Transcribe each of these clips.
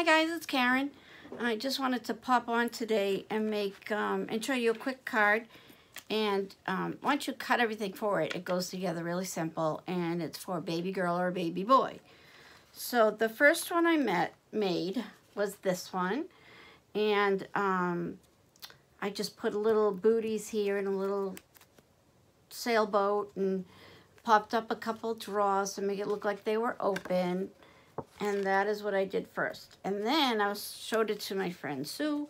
Hi guys, it's Karen. I just wanted to pop on today and make um, and show you a quick card. And um, once you cut everything for it, it goes together really simple, and it's for a baby girl or a baby boy. So the first one I met made was this one, and um, I just put little booties here and a little sailboat and popped up a couple drawers to make it look like they were open and that is what I did first. And then I showed it to my friend Sue,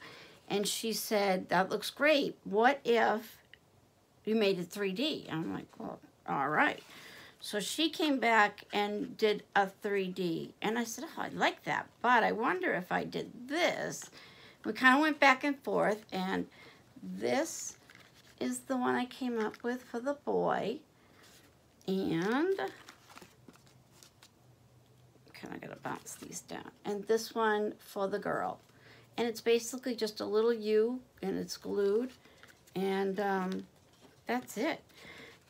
and she said, that looks great. What if you made it 3D? I'm like, well, all right. So she came back and did a 3D. And I said, oh, I like that. But I wonder if I did this. We kind of went back and forth. And this is the one I came up with for the boy. And kind of to bounce these down. And this one for the girl. And it's basically just a little U and it's glued. And um, that's it.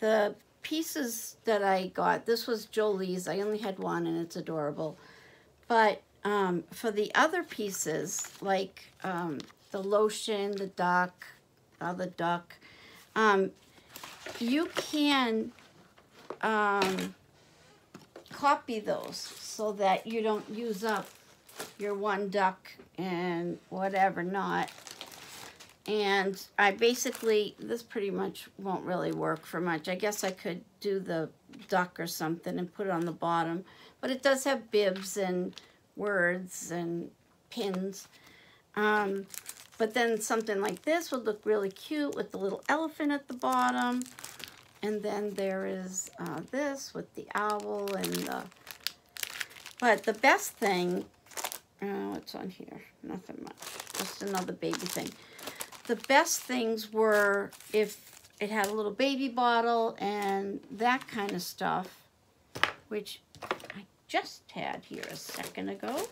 The pieces that I got, this was Jolee's. I only had one and it's adorable. But um, for the other pieces, like um, the lotion, the duck, uh, the duck, um, you can um, copy those so that you don't use up your one duck and whatever not. And I basically, this pretty much won't really work for much. I guess I could do the duck or something and put it on the bottom. But it does have bibs and words and pins. Um, but then something like this would look really cute with the little elephant at the bottom. And then there is uh, this with the owl and the... But the best thing... Uh, what's on here? Nothing much. Just another baby thing. The best things were if it had a little baby bottle and that kind of stuff, which I just had here a second ago.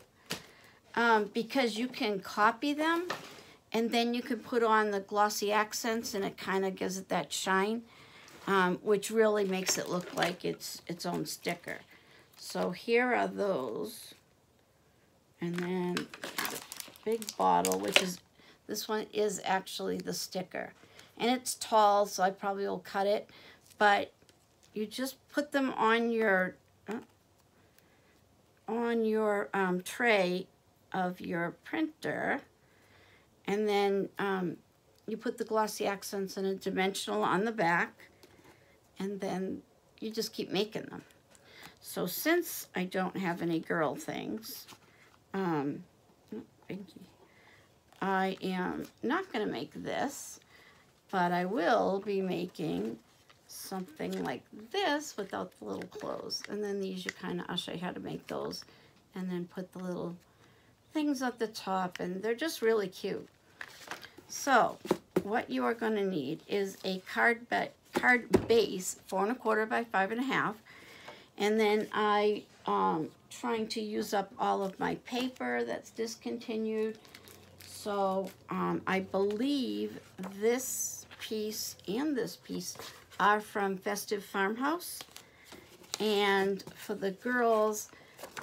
Um, because you can copy them and then you can put on the glossy accents and it kind of gives it that shine um, which really makes it look like it's its own sticker. So here are those. And then the big bottle, which is, this one is actually the sticker. And it's tall, so I probably will cut it. But you just put them on your, uh, on your um, tray of your printer. And then um, you put the glossy accents and a dimensional on the back and then you just keep making them. So since I don't have any girl things, um, I am not going to make this, but I will be making something like this without the little clothes. And then these you kind of, I'll show you how to make those. And then put the little things at the top and they're just really cute. So what you are going to need is a card card base, four and a quarter by five and a half. And then I um trying to use up all of my paper that's discontinued. So um, I believe this piece and this piece are from Festive Farmhouse. And for the girls,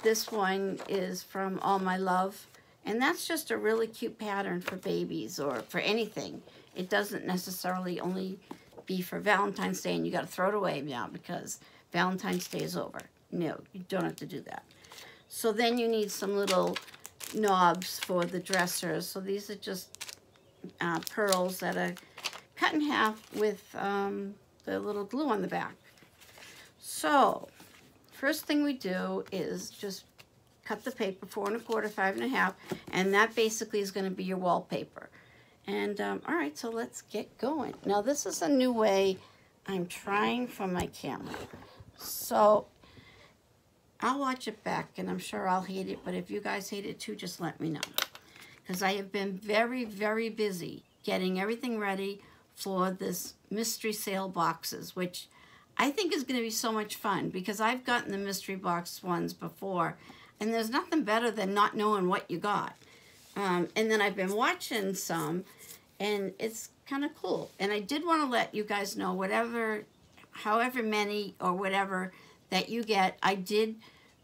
this one is from All My Love. And that's just a really cute pattern for babies or for anything. It doesn't necessarily only be for Valentine's Day and you got to throw it away now because Valentine's Day is over. No, you don't have to do that. So then you need some little knobs for the dressers. So these are just uh, pearls that are cut in half with um, the little glue on the back. So first thing we do is just cut the paper four and a quarter, five and a half, and that basically is going to be your wallpaper. And um, all right, so let's get going. Now this is a new way I'm trying for my camera. So I'll watch it back and I'm sure I'll hate it, but if you guys hate it too, just let me know. Because I have been very, very busy getting everything ready for this mystery sale boxes, which I think is going to be so much fun because I've gotten the mystery box ones before and there's nothing better than not knowing what you got. Um, and then I've been watching some, and it's kind of cool. And I did want to let you guys know whatever, however many or whatever that you get, I did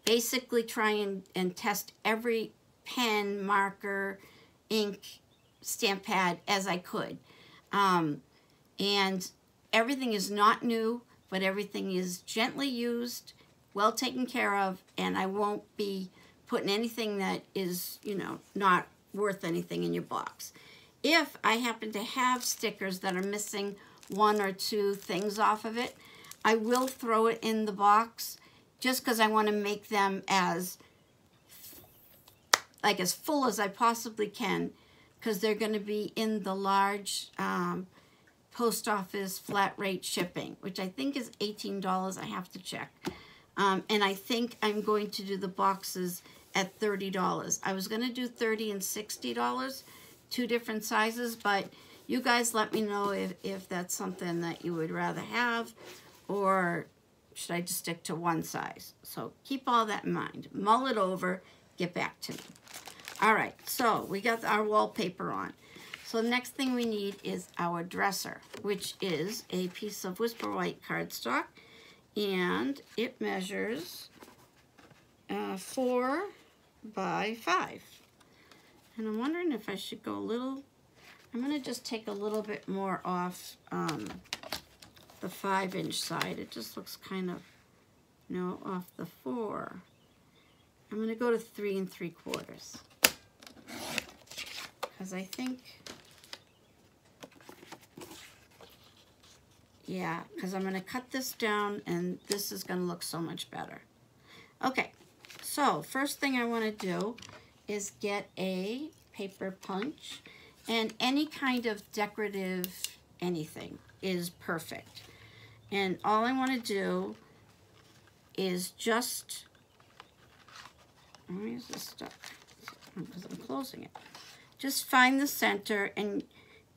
basically try and, and test every pen, marker, ink, stamp pad as I could. Um, and everything is not new, but everything is gently used, well taken care of, and I won't be putting anything that is, you know, not worth anything in your box. If I happen to have stickers that are missing one or two things off of it, I will throw it in the box just because I want to make them as like as full as I possibly can because they're going to be in the large um, post office flat rate shipping, which I think is $18. I have to check. Um, and I think I'm going to do the boxes at $30. I was going to do 30 and $60, two different sizes, but you guys let me know if, if that's something that you would rather have or should I just stick to one size? So keep all that in mind. Mull it over, get back to me. All right, so we got our wallpaper on. So the next thing we need is our dresser, which is a piece of Whisper White cardstock. And it measures uh, four by five. And I'm wondering if I should go a little, I'm gonna just take a little bit more off um, the five inch side. It just looks kind of, you know, off the four. I'm gonna go to three and three quarters because I think, yeah, because I'm going to cut this down and this is going to look so much better. Okay, so first thing I want to do is get a paper punch and any kind of decorative anything is perfect. And all I want to do is just, where is this stuck? Because I'm closing it just find the center and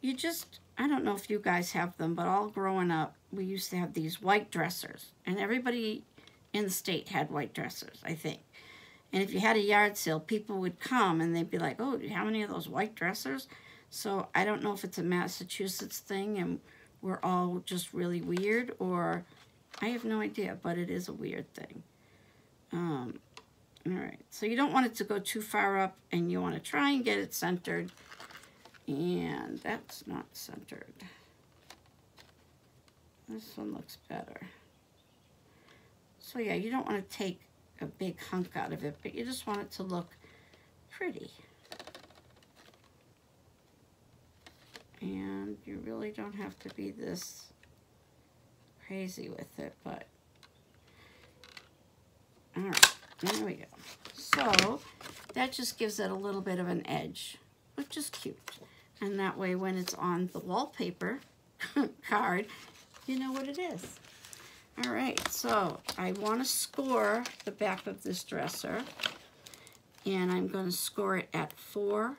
you just, I don't know if you guys have them, but all growing up, we used to have these white dressers. And everybody in the state had white dressers, I think. And if you had a yard sale, people would come and they'd be like, oh, do you have any of those white dressers? So I don't know if it's a Massachusetts thing and we're all just really weird or I have no idea, but it is a weird thing. Um, all right, so you don't want it to go too far up and you want to try and get it centered. And that's not centered. This one looks better. So yeah, you don't want to take a big hunk out of it, but you just want it to look pretty. And you really don't have to be this crazy with it, but all right. There we go. So that just gives it a little bit of an edge, which is cute. And that way when it's on the wallpaper card, you know what it is. All right, so I want to score the back of this dresser. And I'm going to score it at four.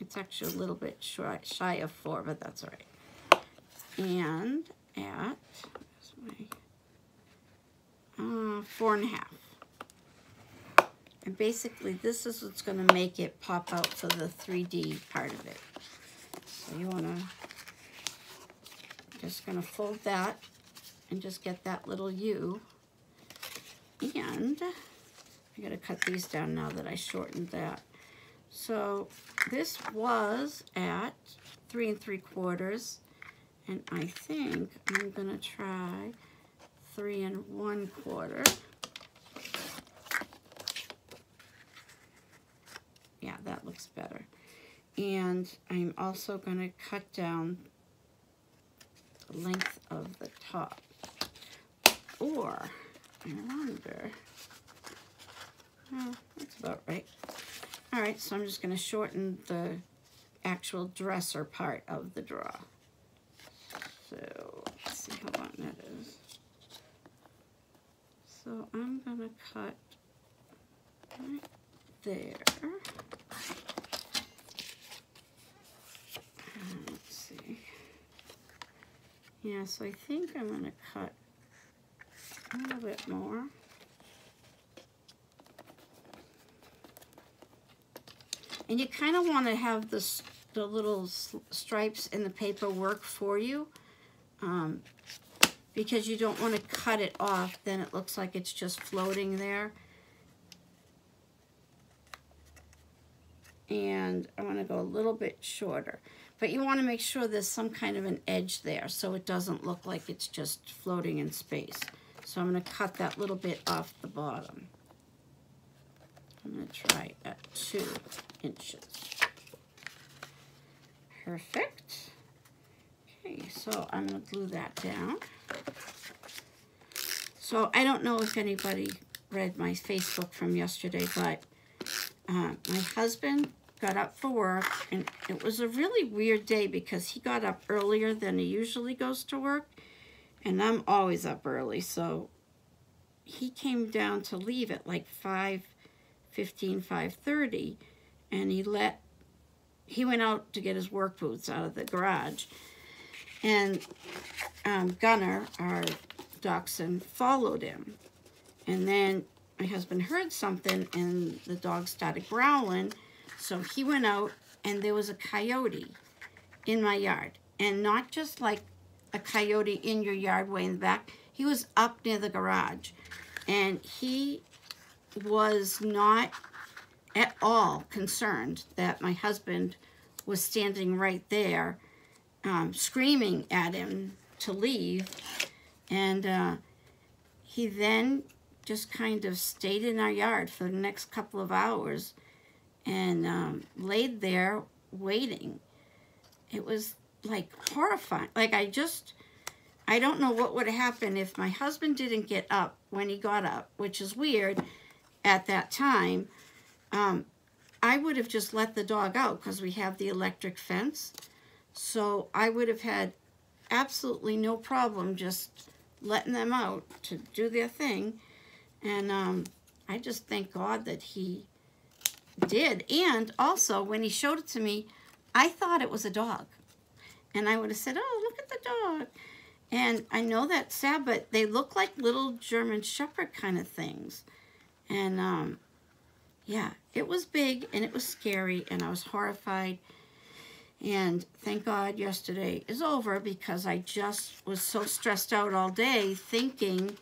It's actually a little bit shy, shy of four, but that's all right. And at uh, four and a half. And basically this is what's going to make it pop out for the 3D part of it. So you want to, just going to fold that and just get that little U. And I got to cut these down now that I shortened that. So this was at three and three quarters. And I think I'm to try three and one quarter. yeah, that looks better. And I'm also to cut down the length of the top. Or, I wonder, oh, that's about right. All right, so I'm just going to shorten the actual dresser part of the draw. So, let's see how long that is. So I'm to cut right there. Let's see. Yeah, so I think I'm to cut bit more. And you kind of want to have the, the little stripes in the paper work for you um, because you don't want to cut it off. Then it looks like it's just floating there. and I want to go a little bit shorter. But you want to make sure there's some kind of an edge there so it doesn't look like it's just floating in space. So I'm going to cut that little bit off the bottom. I'm going to try at two inches. Perfect. Okay, so I'm going to glue that down. So I don't know if anybody read my Facebook from yesterday, but uh, my husband got up for work, and it was a really weird day because he got up earlier than he usually goes to work, and I'm always up early, so he came down to leave at like 5 15 5.30 and he let he went out to get his work boots out of the garage. And um, gunner our dachshund followed him. And then my husband heard something and the dog started growling. So he went out and there was a coyote in my yard. And not just like a coyote in your yard way in the back he was up near the garage and he was not at all concerned that my husband was standing right there um, screaming at him to leave. And uh, he then just kind of stayed in our yard for the next couple of hours and um, laid there waiting. It was like horrifying. Like I just, I don't know what would happen if my husband didn't get up when he got up, which is weird at that time, um, I would have just let the dog out because we have the electric fence. So I would have had absolutely no problem just letting them out to do their thing. And um, I just thank God that he did. And also, when he showed it to me, I thought it was a dog. And I would have said, oh, look at the dog. And I know that's sad, but they look like little German Shepherd kind of things. And um, yeah, it was big and it was scary and I was horrified. And thank God yesterday is over because I just was so stressed out all day thinking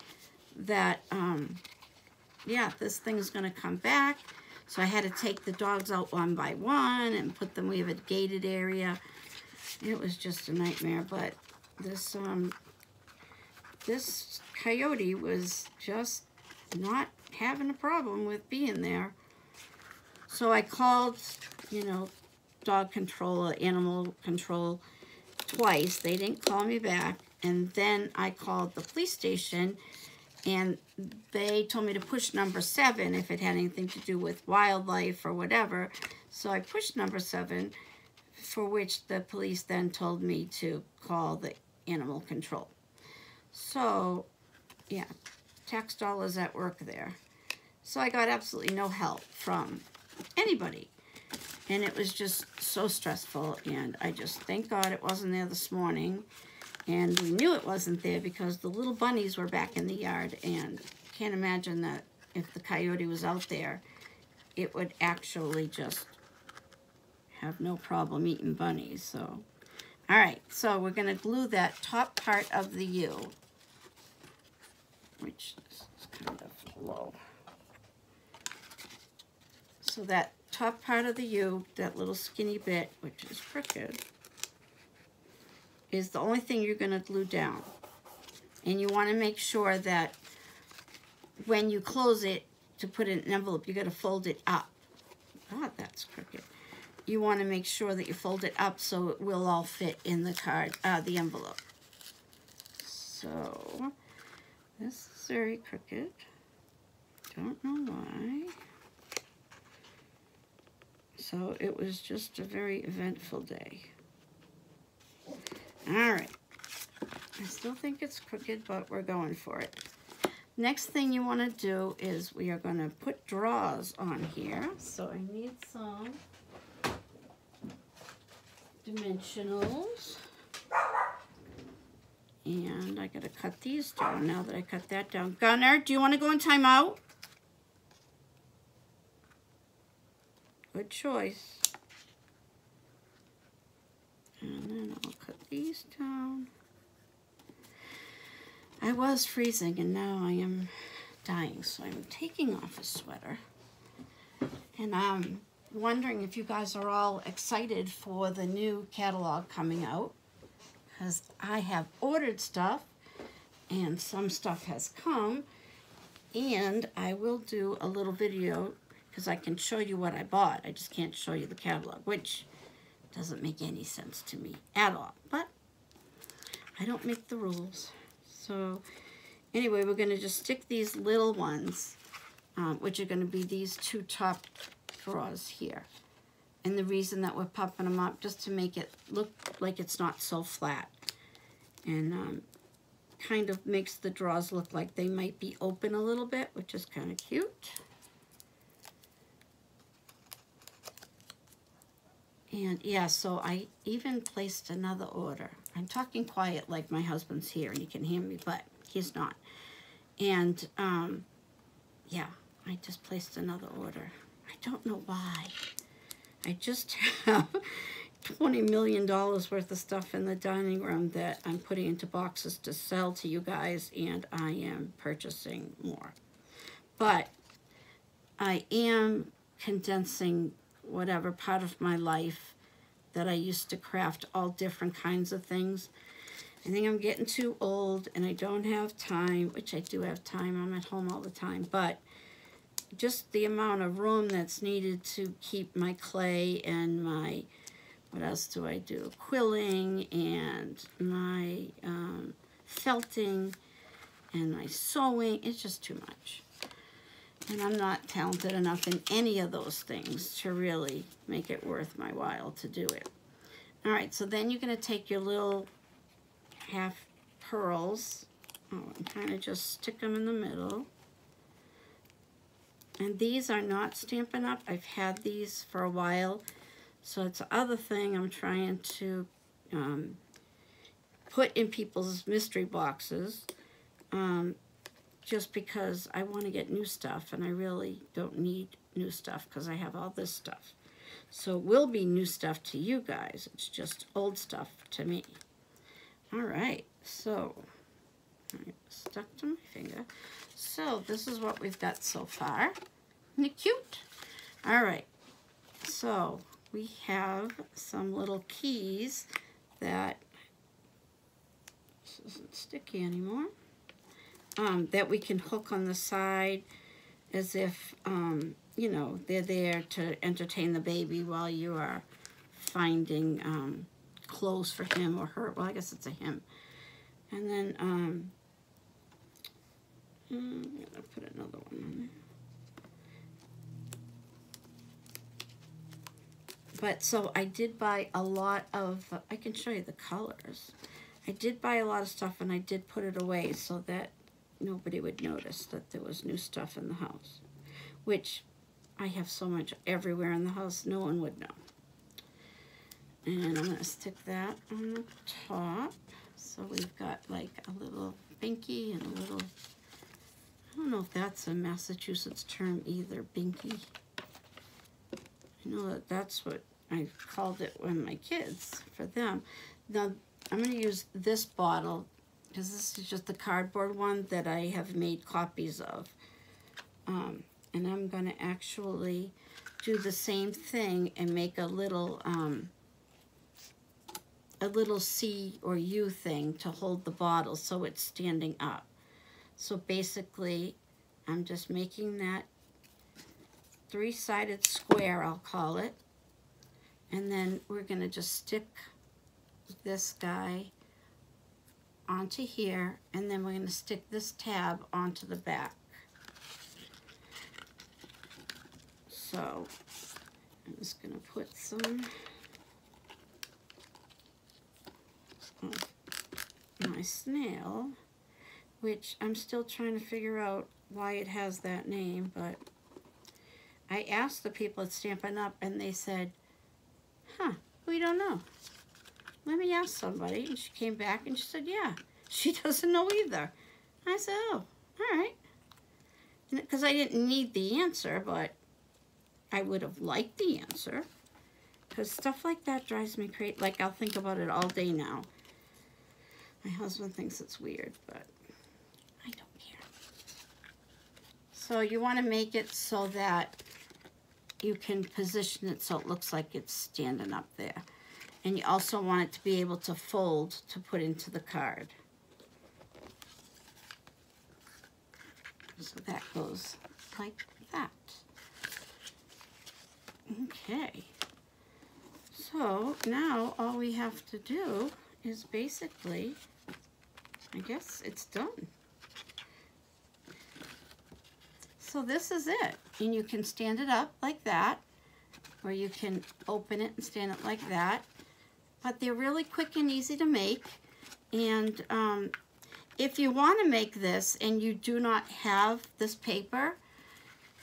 that, um, yeah, this thing is going to come back. So I had to take the dogs out one by one and put them, we have a gated area. It was just a nightmare, but this, um, this coyote was just not having a problem with being there. So I called, you know, dog control, animal control twice. They didn't call me back. And then I called the police station and they told me to push number seven if it had anything to do with wildlife or whatever. So I pushed number seven, for which the police then told me to call the animal control. So, yeah, tax dollars at work there. So I got absolutely no help from anybody. And it was just so stressful. And I just, thank God it wasn't there this morning. And we knew it wasn't there because the little bunnies were back in the yard. And can't imagine that if the coyote was out there, it would actually just have no problem eating bunnies. So, all right. So we're going to glue that top part of the U, which is kind of low. So that top part of the U, that little skinny bit, which is crooked, is the only thing you're going to glue down. And you want to make sure that when you close it to put in an envelope, you got to fold it up. God, that's crooked. You want to make sure that you fold it up so it will all fit in the card, uh, the envelope. So, this is very crooked. Don't know why. So it was just a very eventful day. All right. I still think it's crooked, but we're going for it. Next thing you want to do is we are going to put draws on here. So I need some dimensionals. And I got to cut these down now that I cut that down. Gunner, do you want to go in timeout? Good choice. And then I'll cut these down. I was freezing and now I am dying, so I'm taking off a sweater. And um, wondering if you guys are all excited for the new catalog coming out. Because I have ordered stuff and some stuff has come. And I will do a little video because I can show you what I bought. I just can't show you the catalog, which doesn't make any sense to me at all. But I don't make the rules. So anyway, we're going to just stick these little ones, um, which are going to be these two top drawers here. And the reason that we're popping them up, just to make it look like it's not so flat. And um, kind of makes the drawers look like they might be open a little bit, which is kind of cute. And yeah, so I even placed another order. I'm talking quiet like my husband's here and he can hear me, but he's not. And um, yeah, I just placed another order. Don't know why. I just have $20 million worth of stuff in the dining room that I'm putting into boxes to sell to you guys, and I am purchasing more. But I am condensing whatever part of my life that I used to craft all different kinds of things. I think I'm getting too old and I don't have time, which I do have time. I'm at home all the time, but just the amount of room that's needed to keep my clay and my, what else do I do? Quilling and my um, felting and my sewing. It's just too much. And I'm not talented enough in any of those things to really make it worth my while to do it. All right, so then you're going to take your little half pearls oh, and kind of just stick them in the middle. And these are not Stampin' Up. I've had these for a while. So it's the other thing I'm trying to um, put in people's mystery boxes. Um, just because I want to get new stuff and I really don't need new stuff because I have all this stuff. So it will be new stuff to you guys. It's just old stuff to me. All right, so stuck to my finger. So this is what we've got so far. Isn't it cute? All right, so we have some little keys that this isn't sticky anymore um, that we can hook on the side as if, um, you know, they're there to entertain the baby while you are finding um, clothes for him or her. Well, I guess it's a him. And then um, mm, I'm going to put another one on there. But so I did buy a lot of, I can show you the colors. I did buy a lot of stuff and I did put it away so that nobody would notice that there was new stuff in the house, which I have so much everywhere in the house, no one would know. And I'm to stick that on the top. So we've got like a little binky and a little, I don't know if that's a Massachusetts term either, binky. I know that that's what I called it when my kids, for them. Now, I'm going to use this bottle because this is just the cardboard one that I have made copies of. Um, and I'm going to actually do the same thing and make a little um, a little C or U thing to hold the bottle so it's standing up. So basically, I'm just making that three-sided square, I'll call it. And then we're going to just stick this guy onto here, and then we're to stick this tab onto the back. So I'm just going to put some my snail, which I'm still trying to figure out why it has that name, but I asked the people at Stampin' Up, and they said, huh, we don't know let me ask somebody. And she came back and she said, yeah, she doesn't know either. I said, oh, all right. Because I didn't need the answer, but I would have liked the answer. Because stuff like that drives me crazy. Like, I'll think about it all day now. My husband thinks it's weird, but I don't care. So you want to make it so that you can position it so it looks like it's standing up there. And you also want it to be able to fold to put into the card. So that goes like that. Okay. So now all we have to do is basically, I guess it's done. So this is it. And you can stand it up like that, or you can open it and stand it like that. But they're really quick and easy to make. And um, if you want to make this and you do not have this paper,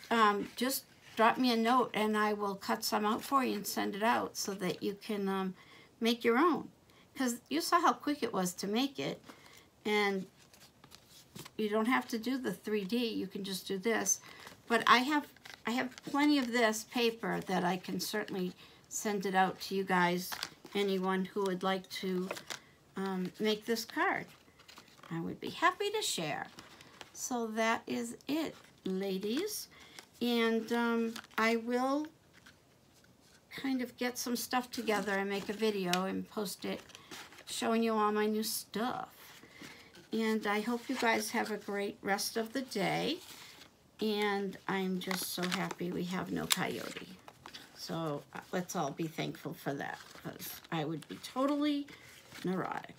um, just drop me a note and I will cut some out for you and send it out so that you can um, make your own. Because you saw how quick it was to make it. And you don't have to do the 3D. You can just do this. But I have I have plenty of this paper that I can certainly send it out to you guys, anyone who would like to um, make this card. I would be happy to share. So that is it, ladies. And um, I will kind of get some stuff together and make a video and post it showing you all my new stuff. And I hope you guys have a great rest of the day. And I'm just so happy we have no coyote. So uh, let's all be thankful for that because I would be totally neurotic.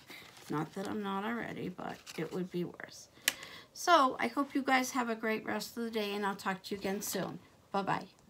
Not that I'm not already, but it would be worse. So I hope you guys have a great rest of the day and I'll talk to you again soon. Bye-bye.